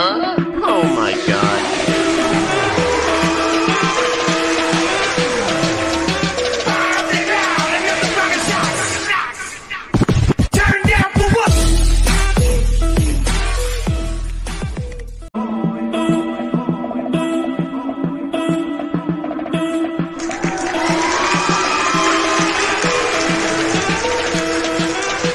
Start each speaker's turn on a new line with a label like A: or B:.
A: Huh?